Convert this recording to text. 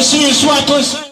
See sua consciência.